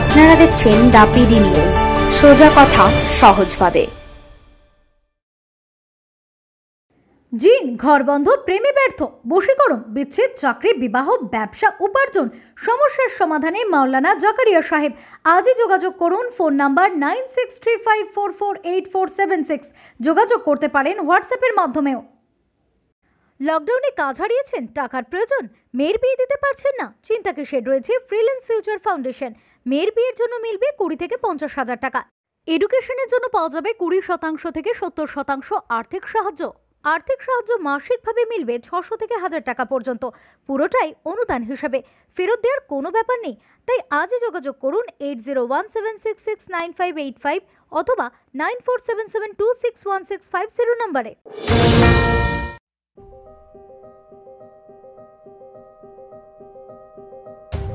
আপনারা দেখছেন the PD news. সোজা কথা সহজভাবে। ঘর বন্ধ, প্রেমে ব্যর্থ। বশীকরণ, বিচ্ছেদ, চাকরি, বিবাহ, ব্যবসা, উপার্জন। সমস্যার সমাধানে মাওলানা জাকারিয়া সাহেব। আজই যোগাযোগ করুন, phone number nine six three five four four eight four seven six. যোগাযোগ করতে পারেন হোয়াটসঅ্যাপের মাধ্যমেও। লকডাউনে কাজ হারিয়েছেন, টাকার প্রয়োজন। মেয়ের বিয়ে দিতে পারছেন না। চিন্তা কিসের রয়েছে ফ্রিল্যান্স ফিউচার ফাউন্ডেশন। মেয়ের বিয়ের জন্য মিলবে কুড়ি থেকে পঞ্চাশ হাজার টাকা। এডুকেশনের জন্য পাওয়া যাবে কুড়ি শতাংশ থেকে সত্তর শতাংশ আর্থিক সাহায্য। আর্থিক সাহায্য মাসিকভাবে মিলবে ছশো থেকে হাজার টাকা পর্যন্ত। পুরোটাই অনুদান হিসাবে। ফেরত দেওয়ার কোনো ব্যাপার নেই। তাই আজই যোগাযোগ করুন eight zero one seven six six nine five eight five অথবা nine four seven seven two six one six five zero নম্বরে।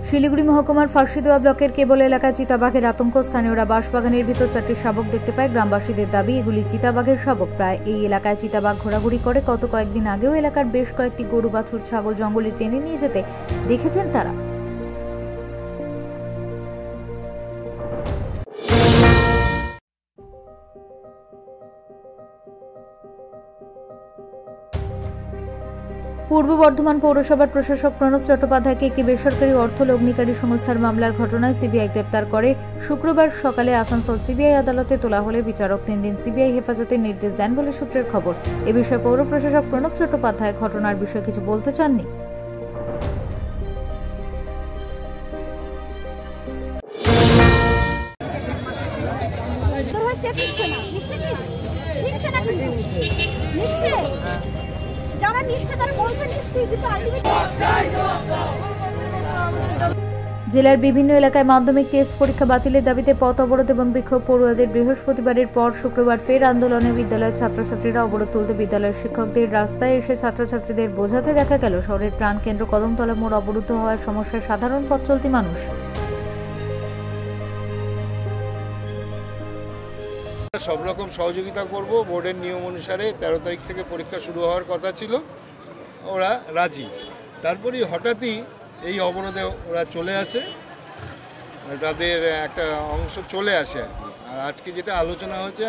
শিলিগুড়ি মহকুমার ফার্সিদোয়া ব্লকের কেবল এলাকায় চিতাবাঘের আতঙ্ক। স্থানীয়রা বাঁশবাগানের ভিতর চারটি শাবক দেখতে পায়। গ্রামবাসীদের দাবি, এগুলি চিতাবাঘের শাবক। প্রায় এই এলাকায় চিতাবাঘ ঘোরাঘুরি করে। কত কয়েকদিন আগেও এলাকার বেশ কয়েকটি গরু, বাছুর, ছাগল জঙ্গলে টেনে নিয়ে যেতে দেখেছেন তারা। পূর্ব বর্ধমান পৌরসভার প্রশাসক প্রণব চট্টোপাধ্যায়কে একটি বেসরকারি অর্থ লগ্নিকারী সংস্থার মামলার ঘটনায় সিবিআই গ্রেপ্তার করে শুক্রবার সকালে আসানসোল সিবিআই আদালতে তোলা হলে বিচারক তিন দিন সিবিআই হেফাজতের নির্দেশ দেন বলে সূত্রের খবর। এ বিষয়ে পৌর প্রশাসক প্রণব চট্টোপাধ্যায় ঘটনার বিষয়ে কিছু বলতে চাননি। নিচ্ছে না। নিচ্ছে নিচ্ছে না নিচ্ছে। জেলার বিভিন্ন এলাকায় মাধ্যমিক টেস্ট পরীক্ষা বাতিলের দাবিতে পথ অবরোধ এবং বিক্ষোভ পড়ুয়াদের বৃহস্পতিবারের পর শুক্রবার ফের আন্দোলনে বিদ্যালয়ের ছাত্রছাত্রীরা অবরোধ তুলতে বিদ্যালয়ের শিক্ষকদের রাস্তায় এসে ছাত্রছাত্রীদের বোঝাতে দেখা গেল। শহরের প্রাণকেন্দ্র কদমতলা মোড় অবরুদ্ধ হওয়ার সমস্যায় সাধারণ পথ চলতি মানুষ। সব রকম সহযোগিতা করব। বোর্ডের নিয়ম অনুসারে তেরো তারিখ থেকে পরীক্ষা শুরু হওয়ার কথা ছিল। ওরা রাজি। তারপরেই হঠাৎই এই অবরোধে ওরা চলে আসে। তাদের একটা অংশ চলে আসে আর আজকে যেটা আলোচনা হয়েছে,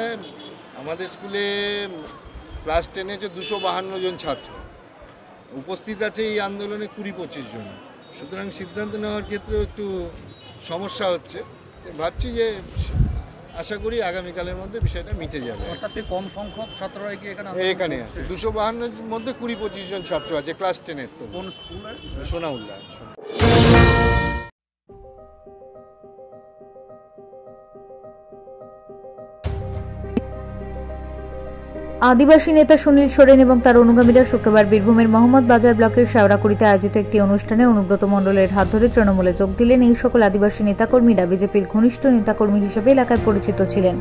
আমাদের স্কুলে ক্লাস টেনে হচ্ছে দুশো বাহান্ন জন ছাত্র। উপস্থিত আছে এই আন্দোলনে কুড়ি পঁচিশ জন। সুতরাং সিদ্ধান্ত নেওয়ার ক্ষেত্রেও একটু সমস্যা হচ্ছে। ভাবছি যে আশা করি আগামীকালের মধ্যে বিষয়টা মিটে যাবে। অর্থাৎ কম সংখ্যক ছাত্ররা এখানে এখানে আছে। দুশো বাহান্নর মধ্যে কুড়ি পঁচিশ জন ছাত্র আছে ক্লাস টেনের তো। কোন স্কুলে সোনাউল্লাহ। আদিবাসী নেতা সুনীল সোরেন এবং তার অনুগামীরা শুক্রবার বীরভূমের মোহাম্মদ বাজার ব্লকের শেওড়াকুড়িতে আয়োজিত একটি অনুষ্ঠানে অনুব্রত মণ্ডলের হাত ধরে তৃণমূলে যোগ দিলেন এই সকল আদিবাসী নেতাকর্মীরা। বিজেপির ঘনিষ্ঠ নেতাকর্মী হিসেবে এলাকায় পরিচিত ছিলেন।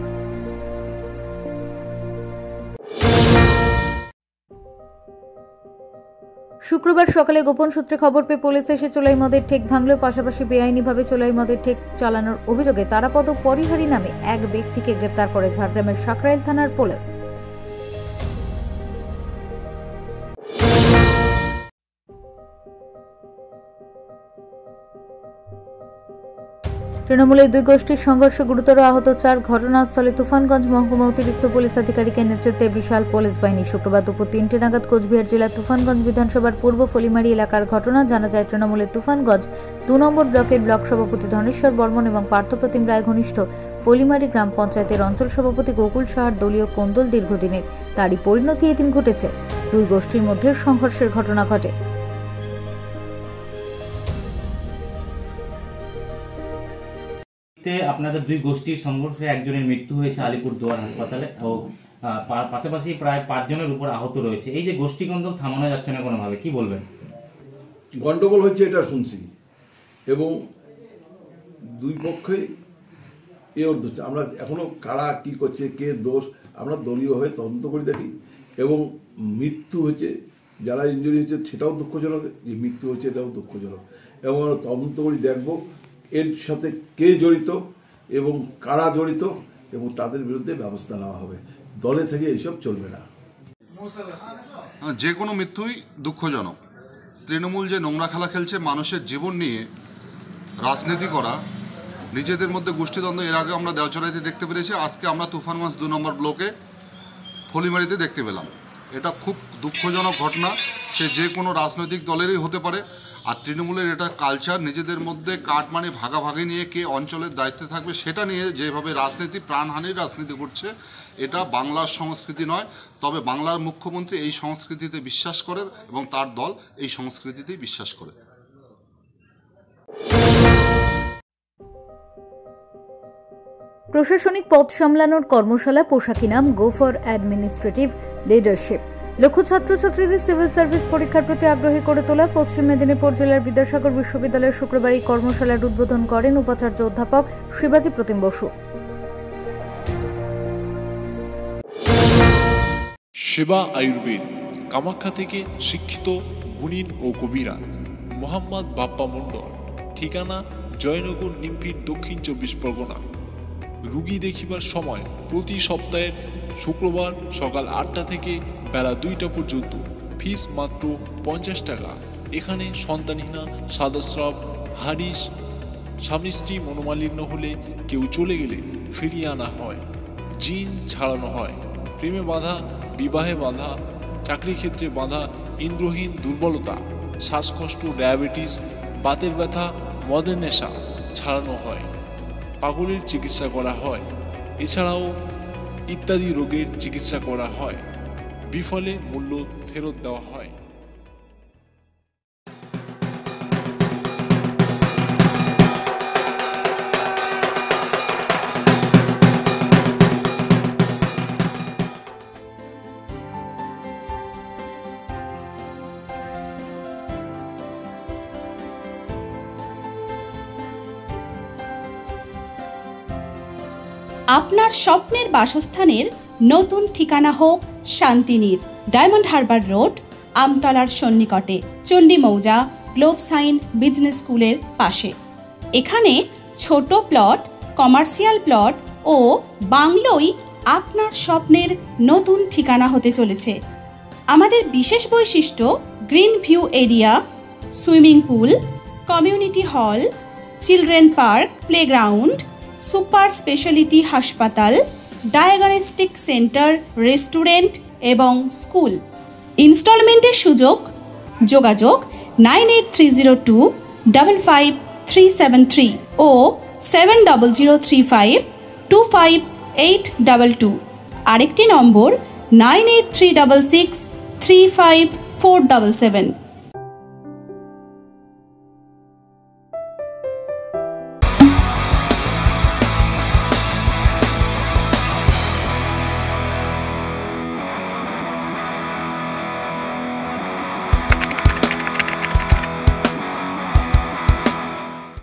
শুক্রবার সকালে গোপন সূত্রে খবর পেয়ে পুলিশ এসে চোলাই মদের ঠেক ভাঙলেও পাশাপাশি বেআইনিভাবে চোলাই মদের ঠেক চালানোর অভিযোগে তারাপদ পরিহারী নামে এক ব্যক্তিকে গ্রেপ্তার করে ঝাড়গ্রামের সাকরাইল থানার পুলিশ। তৃণমূলের দুই গোষ্ঠীর সংঘর্ষে গুরুতর আহত চার ঘটনাস্থলে তুফানগঞ্জ মহকুমা অতিরিক্ত পুলিশ আধিকারিকের নেতৃত্বে বিশাল পুলিশ বাহিনী শুক্রবার দুপুর তিনটে নাগাদ কোচবিহার জেলার তুফানগঞ্জ বিধানসভার পূর্ব ফলিমারি এলাকার ঘটনা জানা যায়। তৃণমূলের তুফানগঞ্জ দু নম্বর ব্লকের ব্লক সভাপতি ধনেশ্বর বর্মন এবং পার্থপ্রতিম রায় ঘনিষ্ঠ ফলিমারি গ্রাম পঞ্চায়েতের অঞ্চল সভাপতি গোকুল সাহার দলীয় কোন্দল দীর্ঘদিনের। তারই পরিণতি এদিন ঘটেছে। দুই গোষ্ঠীর মধ্যে সংঘর্ষের ঘটনা ঘটে। তে আপনাদের দুই গোষ্ঠীর সংঘর্ষে একজনের মৃত্যু হয়েছে আলিপুর দুয়ার হাসপাতালে ও পাশাপাশি প্রায় পাঁচজনের উপর আহত রয়েছে। এই যে গোষ্ঠী কন্দল থামানো যাচ্ছে না কোনোভাবে, কি বলবেন? গন্ডগোল হচ্ছে এটা শুনছি। এবং দুই পক্ষই এ ওর আমরা এখনও কারা কি করছে, কে দোষ, আমরা দলীয় হয়ে তদন্ত করে দেখি। এবং মৃত্যু হয়েছে, যারা ইঞ্জুরি হয়েছে, সেটাও দুঃখজনক। যে মৃত্যু হয়েছে, এটাও দুঃখজনক। এবং আমরা তদন্ত করে দেখব এর সাথে কে জড়িত এবং কারা জড়িত এবং তাদের বিরুদ্ধে ব্যবস্থা নেওয়া হবে। দলে থেকে এইসব চলবে না। যে কোনো মৃত্যুই দুঃখজনক। তৃণমূল যে নোংরা খেলা খেলছে, মানুষের জীবন নিয়ে রাজনীতি করা, নিজেদের মধ্যে গোষ্ঠীদ্বন্দ্ব, এর আগে আমরা দেওচড়াইতে দেখতে পেরেছি, আজকে আমরা তুফানগঞ্জ দু নম্বর ব্লকে ফলিমারিতে দেখতে পেলাম। এটা খুব দুঃখজনক ঘটনা, সে যে কোনো রাজনৈতিক দলেরই হতে পারে। আর তৃণমূলের এটা কালচার নিজেদের মধ্যে কাটমানি ভাগাভাগি নিয়ে কে অঞ্চলের দায়িত্বে থাকবে সেটা নিয়ে যেভাবে রাজনীতি, প্রাণহানির রাজনীতি করছে এটা বাংলার সংস্কৃতি নয়। তবে বাংলার মুখ্যমন্ত্রী এই সংস্কৃতিতে বিশ্বাস করে এবং তার দল এই সংস্কৃতিতেই বিশ্বাস করে। প্রশাসনিক পদ সামলানোর কর্মশালা, পোশাকি নাম গো ফর অ্যাডমিনিস্ট্রেটিভ লিডারশিপ লক্ষ্য ছাত্রছাত্রীদের সিভিল সার্ভিস পরীক্ষার প্রতি আগ্রহী করে তোলা পশ্চিম মেদিনীপুর জেলার বিদ্যাসাগর বিশ্ববিদ্যালয়ের শুক্রবার এই কর্মশালার উদ্বোধন করেন উপাচার্য অধ্যাপক শিবাজী প্রতিম বসু। সেবা আয়ুর্বেদ, কামাখ্যা থেকে শিক্ষিত গুণীন ও কবিরাজ, মোহাম্মদ বাপ্পা মণ্ডল, ঠিকানা জয়নগর নিমপির দক্ষিণ চব্বিশ পরগনা। রুগী দেখিবার সময় প্রতি সপ্তাহের শুক্রবার সকাল আটটা থেকে বেলা দুইটা পর্যন্ত ফিস মাত্র পঞ্চাশ টাকা। এখানে সন্তানহীনা, সাদাস্রাব, হারিস, স্বামী স্ত্রী মনোমালিন্য হলে কেউ চলে গেলে ফিরিয়ে আনা হয়। জিন ছাড়ানো হয়। প্রেমে বাধা, বিবাহে বাধা, চাকরি ক্ষেত্রে বাধা, ইন্দ্রহীন দুর্বলতা, শ্বাসকষ্ট, ডায়াবেটিস, বাতের ব্যথা, মদের নেশা ছাড়ানো হয়। পাগলের চিকিৎসা করা হয়। এছাড়াও ইত্যাদি রোগের চিকিৎসা করা হয়। বিফলে মূল্য ফেরত দেওয়া হয়। আপনার স্বপ্নের বাসস্থানের নতুন ঠিকানা হোক শান্তিনীর, ডায়মন্ড হারবার রোড, আমতলার সন্নিকটে, চণ্ডী মৌজা, গ্লোব সাইন বিজনেস স্কুলের পাশে। এখানে ছোট প্লট, কমার্শিয়াল প্লট ও বাংলোই আপনার স্বপ্নের নতুন ঠিকানা হতে চলেছে। আমাদের বিশেষ বৈশিষ্ট্য green view area, swimming pool, community hall, children park, playground, super speciality হাসপাতাল ডায়াগনস্টিক সেন্টার, রেস্টুরেন্ট এবং স্কুল। ইনস্টলমেন্টের সুযোগ, যোগাযোগ nine eight three zero two double five three seven three o seven double zero three five two five eight double two. আরেকটি নম্বর nine eight three double six three five four double seven.